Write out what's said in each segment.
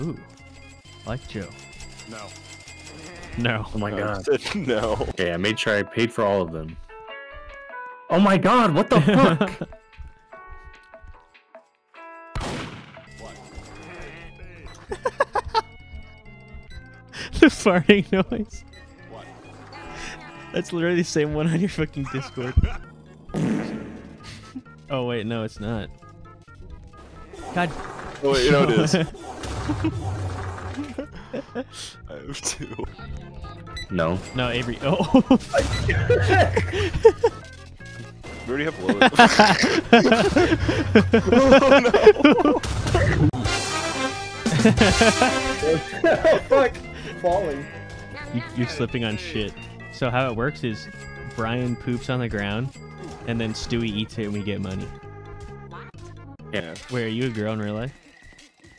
Ooh, I like Joe. No. No. Oh my god. no. Okay, I made sure I paid for all of them. Oh my god, what the fuck? the farting noise. What? That's literally the same one on your fucking Discord. oh wait, no, it's not. God. Oh, wait, you know it is. I have two. No. No, Avery. Oh. We already have low. oh no. oh fuck! Falling. you, you're slipping on shit. So how it works is Brian poops on the ground, and then Stewie eats it, and we get money. no. Yeah. Wait, are you a girl in real life?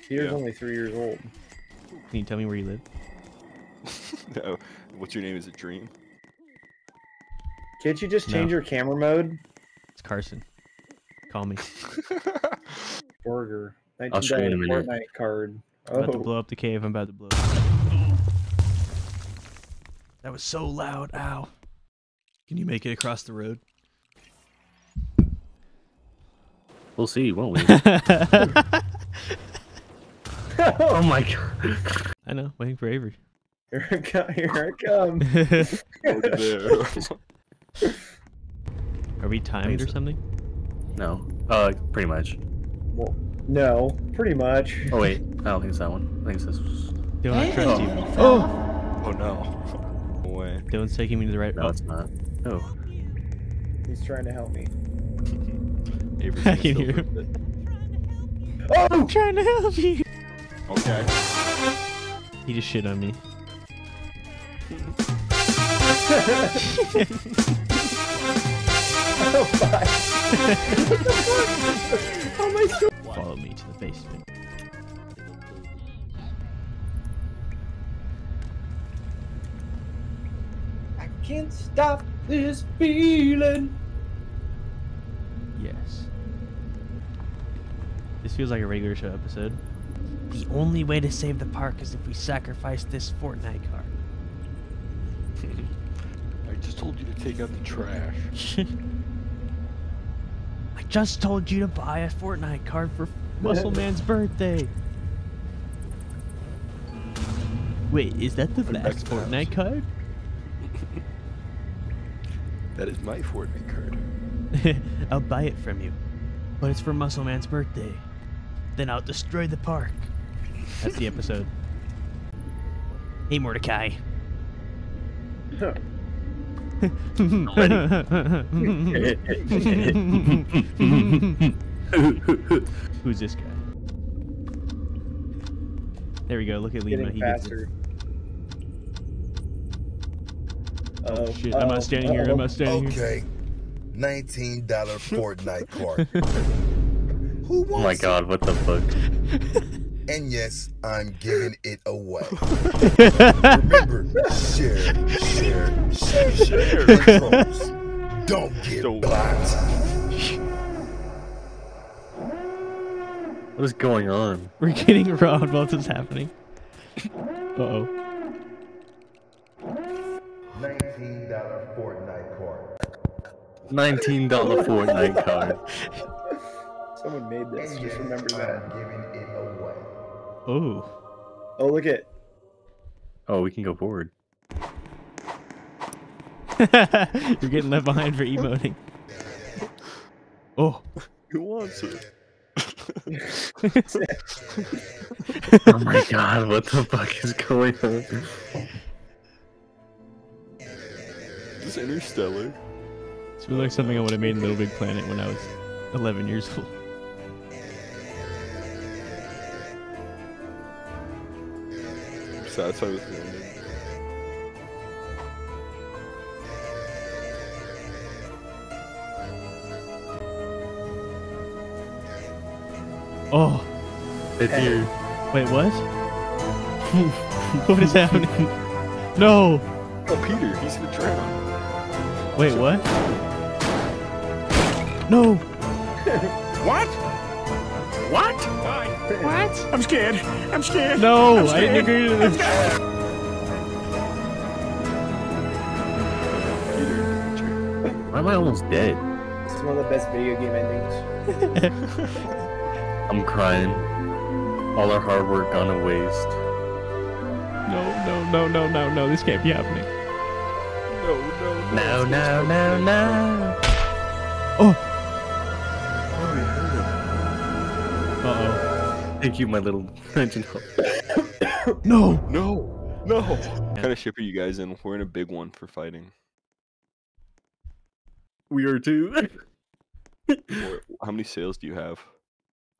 Peter's Yeah. only three years old. Can you tell me where you live? No. What's your name? Is it Dream? Can't you just No. change your camera mode? It's Carson. Call me. Burger. I'll show you in a minute. Fortnite card. I'm about to Oh, blow up the cave. I'm about to blow. up. That was so loud. Ow. Can you make it across the road? We'll see, won't we? oh my god. I know. Waiting for Avery. here it co- here it comes. Over. Are we timed or something? No. Uh, pretty much. Well, no, pretty much. Oh wait, I don't think it's that one. I think it's this. Don't I trust you. Oh. oh no. No way. Dylan's taking me to the right. No, oh, it's not. Oh. He's trying to help me. Avery's I gonna can hear live it. Oh! I'm trying to help you. Okay. He just shit on me. oh fuck! my god! Follow me to the basement. I can't stop this feeling. Yes. This feels like a regular show episode. The only way to save the park is if we sacrifice this Fortnite card. I just told you to take out the trash. I just told you to buy a Fortnite card for Muscle Man's birthday. Wait, is that the Put last to house. Fortnite card? That is my Fortnite card. I'll buy it from you. But it's for Muscle Man's birthday. Then I'll destroy the park. That's the episode. Hey, Mordecai. Who's this guy? There we go. Look at Lima. Getting He gets it. faster. Oh, Uh-oh. shit. I'm Uh-oh. not standing here. I'm Uh-oh. not standing here. Okay. $19 Fortnite card. Who wants Oh my god, what the fuck? It? And yes, I'm giving it away. Remember, share, share, share, share. Controls. Don't get Don't- blocked. What is going on? We're getting robbed while this is happening. Uh oh. $19 Fortnite card. $19 Fortnite card. Someone made this. Just yes, remember I'm giving it away. Oh. Oh, look at. Oh, we can go forward. You're getting left behind for emoting. Oh. Who wants it? Oh my god, what the fuck is going on? Is this Interstellar? This feels like something I would have made in Little Big Planet when I was 11 years old. I'm satisfied with the ending. Oh. It's here. Wait, what? what is happening? No. Oh, Peter, he's gonna drown. Wait, what? No. What? What? What? I'm scared. I'm scared. No, I didn't agree to this. Why am I almost dead? This is one of the best video game endings. I'm crying. All our hard work gone to waste. No, no, no, no, no, no. This can't be happening. no, no, No, no, no, no. Oh, Oh, Thank you, my little engine. oh. No. No, no. What kind of ship are you guys in? We're in a big one for fighting. We are too. How many sails do you have?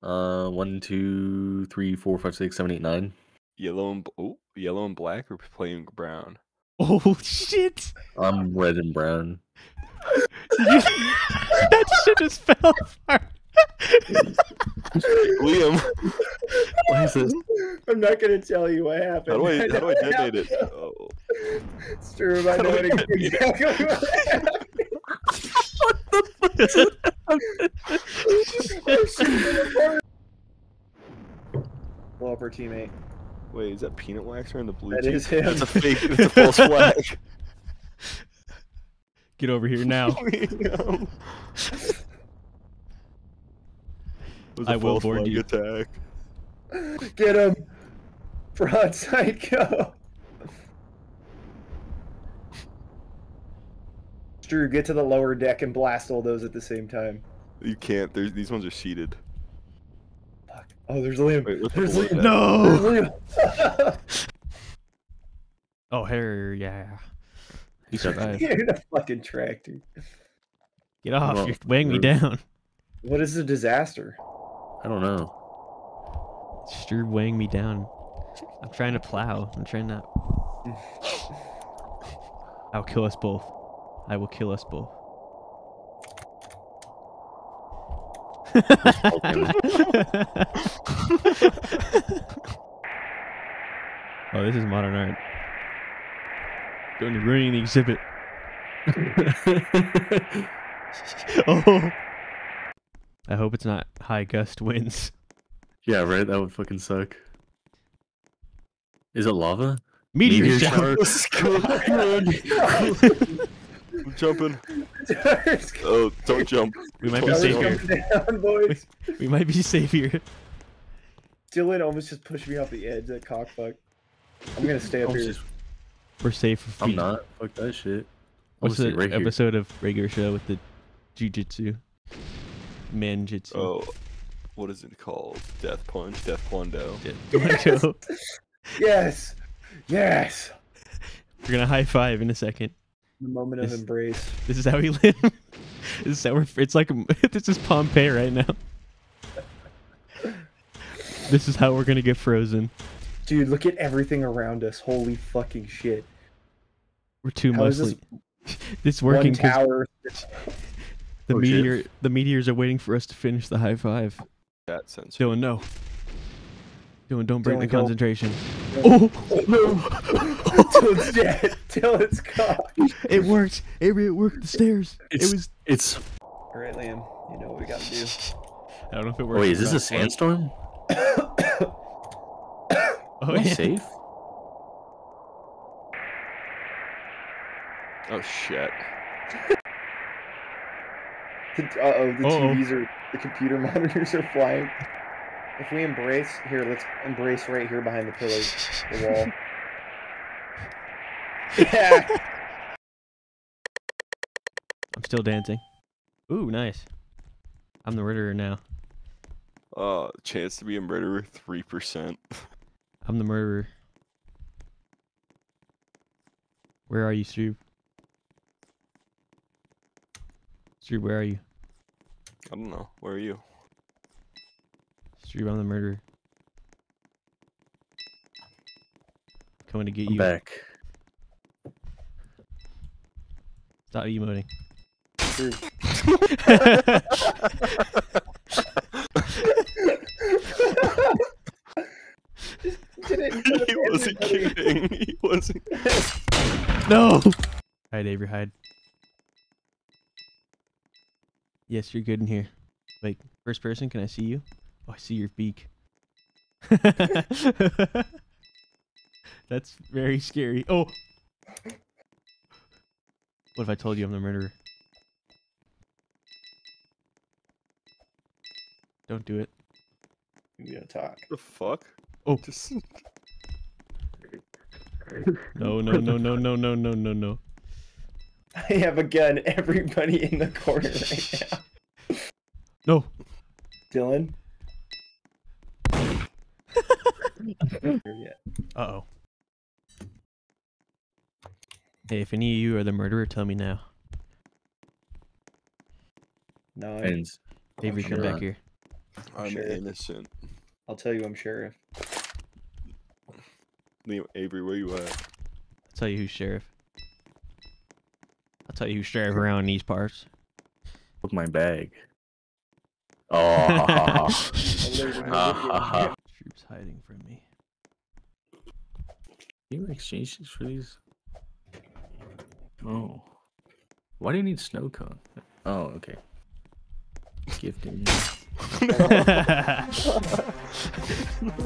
uh, one, two, three, four, five, six, seven, eight, nine. Yellow and oh, yellow and black, or plain brown? Oh shit! I'm red and brown. That shit just fell apart. Liam, Why is this? I'm not gonna tell you what happened. how do I how do I what detonate it? Oh, It's true. I How do know I what it- detonate it? exactly what happened. Blow up our teammate. wait, is that peanut waxer on the blue? That team? is him. That's a fake. That's a false flag. Get over here now. Liam. It was a I will false board flag you. attack. Get him. Broadside go. Drew, get to the lower deck and blast all those at the same time. You can't. There's these ones are seated. Fuck. Oh, there's Liam. Wait, There's below Liam. No. There's Liam. Oh, here, yeah. You survived. You're in a fucking tractor. Get off! Well, You're weighing me down. What is a disaster? I don't know. You're weighing me down. I'm trying to plow. I'm trying not. I'll kill us both. I will kill us both. oh, this is modern art. Going to ruining the exhibit. oh. I hope it's not high gust winds. yeah, right. That would fucking suck. Is it lava? Meteor, Meteor shower. I'm jumping. Oh, don't jump. We might be Close safe here. down, boys. We might be safe here. Dylan almost just pushed me off the edge. That cockfuck. I'm gonna stay up here. just- We're safe. for I'm not. Fuck that shit. What's I'll the stay right here. episode of regular show with the jujitsu? Manjitsu. Oh, what is it called? Death punch, death plundo. Yeah, you? Yes. Yes. We're gonna high five in a second. The moment of embrace. This is how we live. this is how we're. It's like this is Pompeii right now. This is how we're gonna get frozen. Dude, look at everything around us. Holy fucking shit. We're too How is this. This working one 'cause tower? The Oh, shit. meteor. The meteors are waiting for us to finish the high five. That sensor. Dylan, no. Dylan, don't break Dylan, the go. concentration. Oh, Dylan's dead. Dylan's cocked. it worked. It, it worked. The stairs. It's, it was. It's. All right, Liam. You know what we gotta do. I don't know if it Oh, worked. wait, is this a sandstorm? Oh, Am I oh, yeah. safe? Oh shit. Uh oh, the Uh-oh. TVs are, the computer monitors are flying. If we embrace, here, let's embrace right here behind the pillars, the wall. Yeah. I'm still dancing. Ooh, nice. I'm the murderer now. Uh, chance to be a murderer, three percent. I'm the murderer. Where are you, Steve? Steve, where are you? I don't know. Where are you? Steve, I'm the murderer. Coming to get I'm you. back. Stop emoting. True. Did he wasn't kidding. He wasn't. no! Hide, Avery, hide. Yes, you're good in here. Wait, first person, can I see you? Oh, I see your beak. That's very scary. Oh. What if I told you I'm the murderer? Don't do it. You gonna talk? The fuck? Oh. Just No, no, no, no, no, no, no, no, no. I have a gun. Everybody in the corner right now. No. Dylan. Uh oh. Hey, if any of you are the murderer, tell me now. No, I'm- And Avery, come sure. back here. I'm Sure. innocent. I'll tell you, I'm sheriff. Liam Avery, where you at? I'll tell you who's sheriff. I'll you who's sheriff around these parts. look my bag. Oh, Troops hiding from me. you exchange these for these? Oh, why do you need snow cone? Oh, okay. Gifting.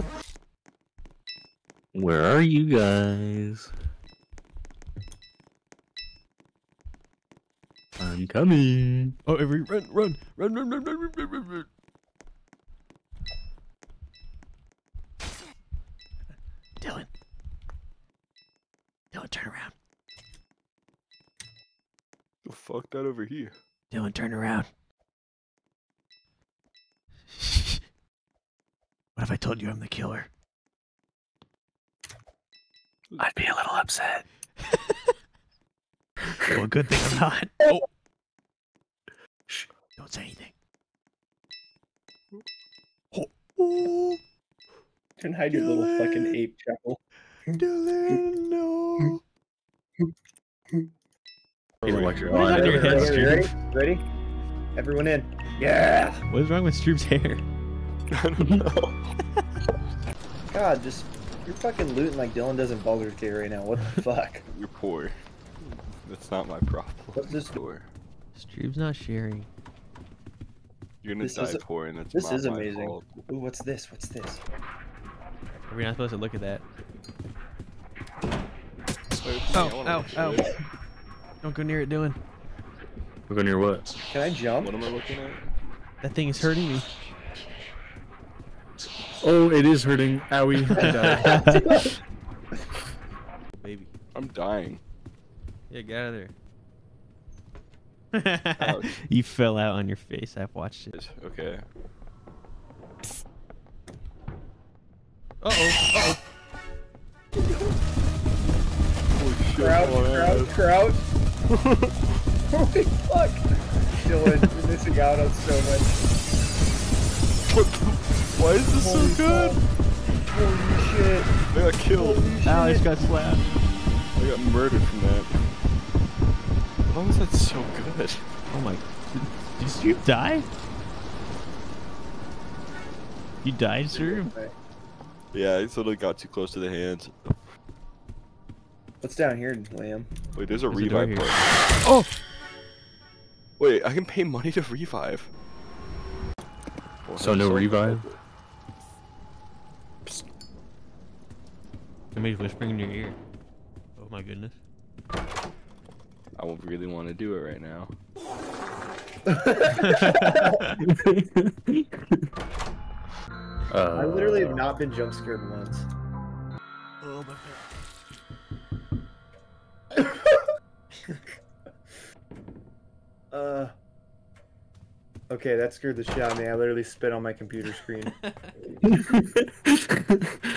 Where are you guys? I'm coming. oh, Avery, run, run, run, run, run, run, run, run, run, run. Dylan. Dylan, turn around. The fuck that over here? Dylan, turn around. what if I told you I'm the killer? I'd be a little upset. Well, good thing I'm not. Oh. Shh. Don't say anything. Oh. Oh. Don't hide your little fucking ape chuckle. Dylan, no. You watch your What is on your head, Ready? Ready? Ready? Everyone in. Yeah. What is wrong with Stroop's hair? I don't know. God, just you're fucking looting like Dylan does in Baldur's Gate right now. What the fuck? You're poor. That's not my problem. What's this- door? Stroop's not sharing. You're gonna This die is- poor, and that's this not is my amazing. fault. Ooh, what's this? What's this? Are we not supposed to look at that? Oh, wait, Ow, I ow, ow. at. Don't go near it, Dylan. We're going near what? Can I jump? What am I looking at? That thing is hurting me. Oh, it is hurting. Owie. I died. Baby. I'm dying. Yeah, get out of there. Ouch. you fell out on your face. I've watched it. Okay. Uh oh. Holy shit. Crouch, oh, crouch, crouch. Holy fuck. Dylan, you're missing out on so much. What the- Why is this Holy so good? fuck. Holy shit. I got killed. Holy shit. Alex got slapped. I got murdered from that. Why was that so good? Oh my. Did you die? You died, sir? Yeah, I sort of got too close to the hands. What's down here, Liam? Wait, there's a There's revive here. part. Oh! Wait, I can pay money to revive. Well, So I'm no revive? Somebody's whispering in your ear. Oh my goodness. I really want to do it right now. uh, I literally have not been jump scared once. Oh my Uh. Okay, that scared the shit out of me. I literally spit on my computer screen.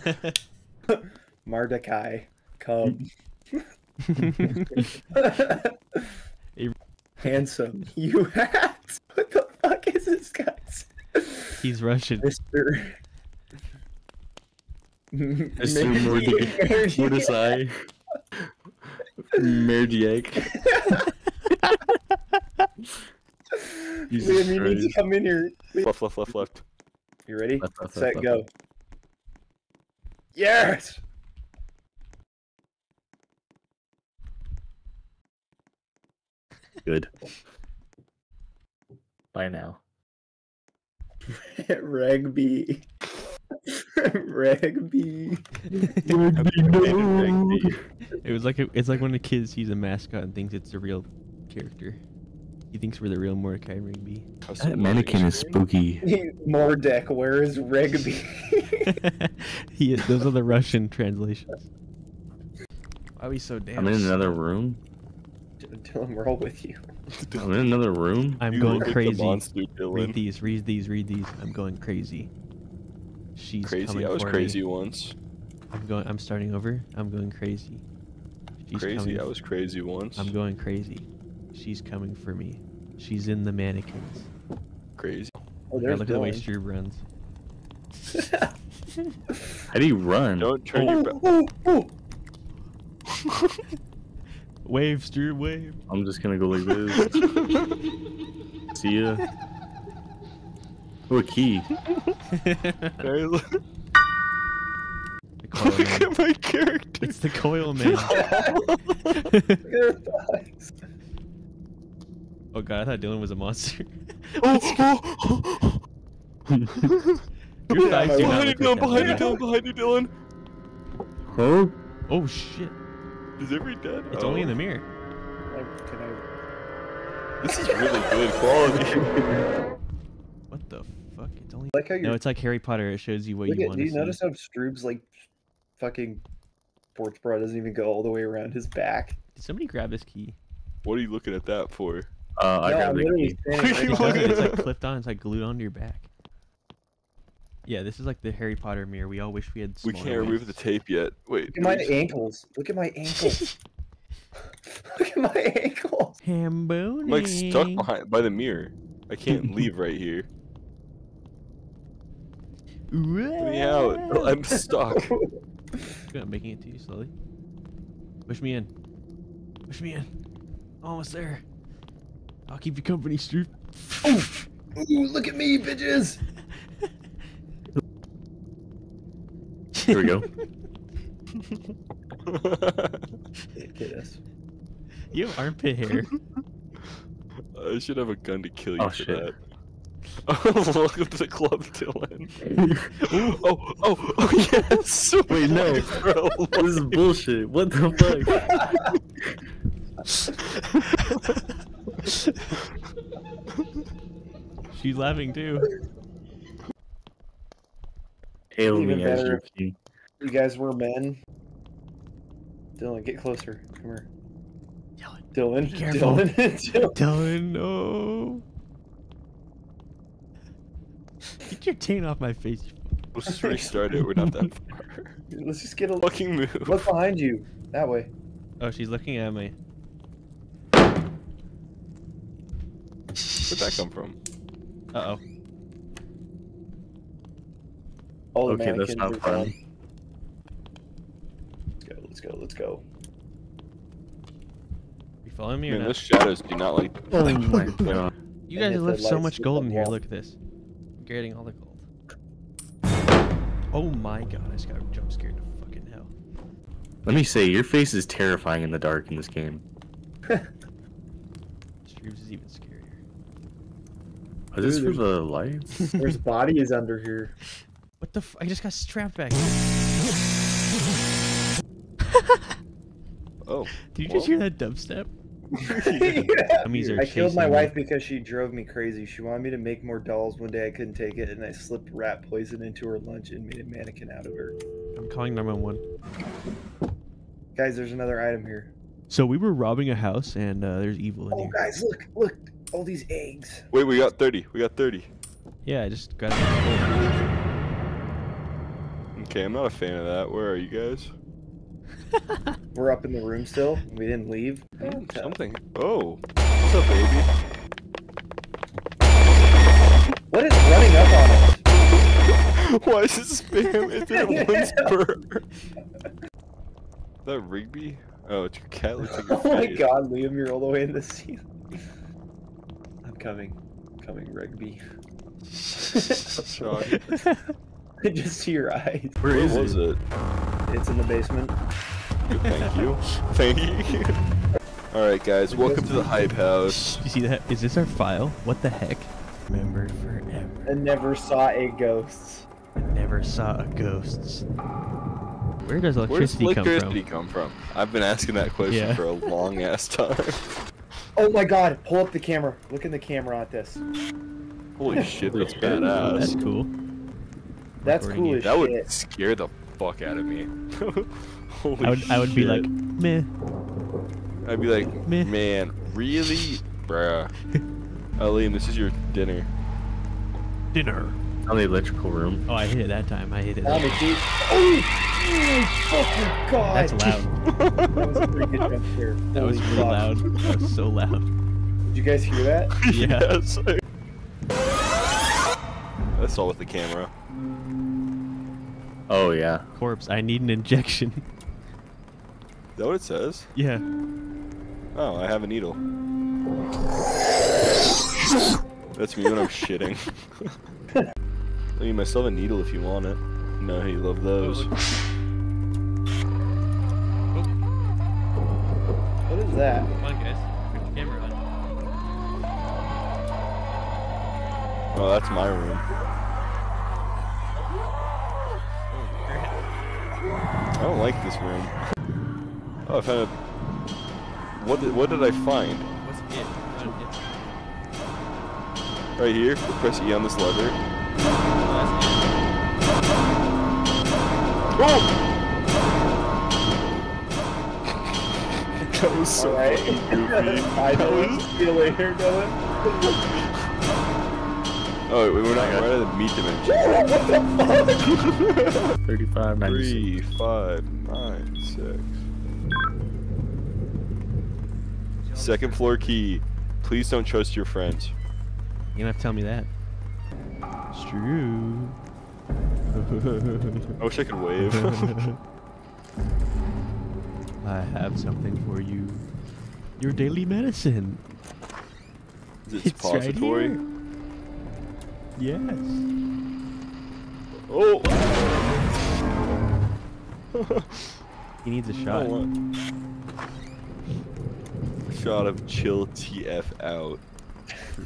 Mardakai, come. Handsome. You hat. What the fuck is this guy's? He's Russian. Mister. Mr. Mordi- Mordecai. Merdiak. Jesus Liam, you need to come in here. Left, left, left, left. You ready? Left, left, Set, left, go. Left. Yes! Good. Bye now. Rugby. Rugby. It was like a, it's like when a kid sees a mascot and thinks it's the real character. He thinks we're the real Mordecai and Rigby. That mannequin is spooky. Mordek, where is Rugby? he, those are the Russian translations. Why are we so damn? I'm in another room. Dylan, we're all with you. I'm in another room. I'm You going look like the crazy. monster, Read these, read these, read these. I'm going crazy. She's Crazy. coming I was for crazy Me. once. I'm going. I'm starting over. I'm going crazy. She's Crazy. coming I was crazy once. I'm going crazy. She's coming for me. She's in the mannequins. crazy. Oh, Yeah, there's look at the way Dylan. Runs. How do you run? Don't turn oh, your oh, back. Oh, oh, Wave, Stroop, wave. I'm just gonna go like this. See ya. Oh, a key. Hey, look coil look at my character. It's the coil man. Look at her thighs. Oh god, I thought Dylan was a monster. oh, Your Yeah, thighs my do not behind you, Dylan. Behind you. Dylan. Behind you, Dylan. huh? Oh shit! Is every dead? It's only in Oh. the mirror. Like, can I... This is really good quality. What the fuck? It's only. Like how you No, it's like Harry Potter. It shows you what look you at, want do to you see. notice how Stroop's like fucking sports bra doesn't even go all the way around his back? Did somebody grab this key? what are you looking at that for? Uh, I no, got the key. standing Are you right It it's like clipped on. It's like glued onto your back. Yeah, this is like the Harry Potter mirror. We all wish we had. We can't remove the tape yet. Wait. Look at my wait. ankles. Look at my ankles. Look at my ankles. Hambone. I'm like stuck behind by the mirror. I can't leave right here. Let me out. I'm stuck. Good, I'm making it to you slowly. Push me in. Push me in. Almost there. I'll keep you company, Stroop. Oh, ooh, look at me, bitches. Here we go. Get you have armpit hair. I should have a gun to kill you Oh, for shit. that. Welcome to the club, Dylan. oh, oh, oh, yes! Wait, no. Bro, this is bullshit. What the fuck? She's laughing too. Hail Even me as better your if- king. You guys were men. Dylan, get closer. Come here. Dylan. Dylan. Be careful. Dylan. Dylan. Dylan, no. Get your taint off my face. you Let's just restart it. We're not that far. Let's just get a Fucking move. look behind you. That way. Oh, she's looking at me. Where'd that come from? Uh oh. All Okay, that's not fun. gone. Let's go. Let's go. Let's go. You following me or Man, not? those shadows do not like. Oh my god. You guys hit the left so much gold in here. wall. Look at this. I'm getting all the gold. Oh my god, I just got jump scared to fucking hell. Let me say, your face is terrifying in the dark in this game. Streams is even scarier. Is this Dude, for the lights? There's bodies under here. What the f- I just got strapped back. Oh. Did you Well. just hear that dubstep? yeah. Dummies I killed my me. wife because she drove me crazy. She wanted me to make more dolls. One day I couldn't take it, and I slipped rat poison into her lunch and made a mannequin out of her. I'm calling 911. Guys, there's another item here. So we were robbing a house and uh, there's evil in Oh, here. guys, look, look, all these eggs. Wait, we got 30. We got 30. Yeah, I just got it. Okay, I'm not a fan of that. Where are you guys? We're up in the room still. We didn't leave. Hmm, Something. Oh. What's up, baby? What is running up on us? Why is this spam? It's in one spur. Is that Rigby? Oh, it's your cat. Looks like your Oh my god, Liam, you're all the way in the ceiling. I'm coming. Coming, Rugby. Shock. I just see your eyes. Where Where is was it? it? It's in the basement. Thank you. Thank you. All right, guys, welcome to the hype house. You see that? Is this our file? What the heck? Remember forever. I never saw a ghost. I never saw a ghosts. Where does Where's electricity, electricity come from? Where does electricity come from? I've been asking that question Yeah. for a long ass time. Oh my god, pull up the camera. Look in the camera at this. Holy shit, that's from? Oh, that's cool. That's Recording cool you. as That would shit. scare the fuck out of me. Holy I would I would be like, shit. meh. I'd be like, Meh. man, really, bruh. Uh, Liam, this is your dinner. Dinner. On the electrical room. Oh, I hit it that time. I hit it. That the Oh, oh fucking god. That's loud. that was a pretty good jump scare. That was really fuck. loud. That was so loud. Did you guys hear that? Yeah. yes. That's all with the camera. Oh yeah. Corpse, I need an injection. Is that what it says? yeah. Oh, I have a needle. That's me when I'm shitting. Oh, Liam, I still have a needle if you want it. No, you love those. What is that? Come on, guys. Put your camera on. Oh, that's my room. I don't like this room. Oh, I found a... What did, what did I find? What's it? Right here, press E on this lever. Oh! that was so Alright. fucking goofy. I That know. was- See you later, Dylan. Oh, wait, we're not right at the meat dimension. what the fuck? 35, 96. Three, five, nine, six. Second floor key. Please don't trust your friends. You're gonna have to tell me that. It's true. I wish I could wave. I have something for you. Your daily medicine. Is it It's right. Yes. oh! He needs a shot. want- Shot of chill TF out.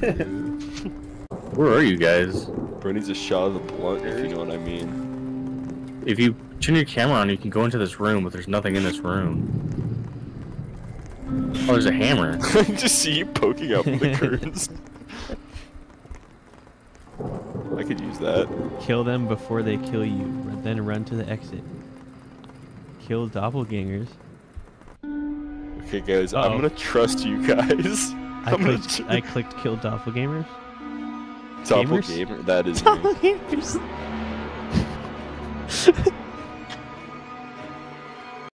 Where are you guys? Bro needs a shot of the blunt, if you know what I mean. If you turn your camera on, you can go into this room, but there's nothing in this room. Oh, there's a hammer. I just see you poking out from the curtains. I could use that. Kill them before they kill you. Then run to the exit. Kill doppelgangers. Okay, guys, Uh-oh. I'm gonna trust you guys. I I'm gonna clicked. I clicked kill doppelgangers. Doppel gamers? gamer. That is me. Doppelgangers.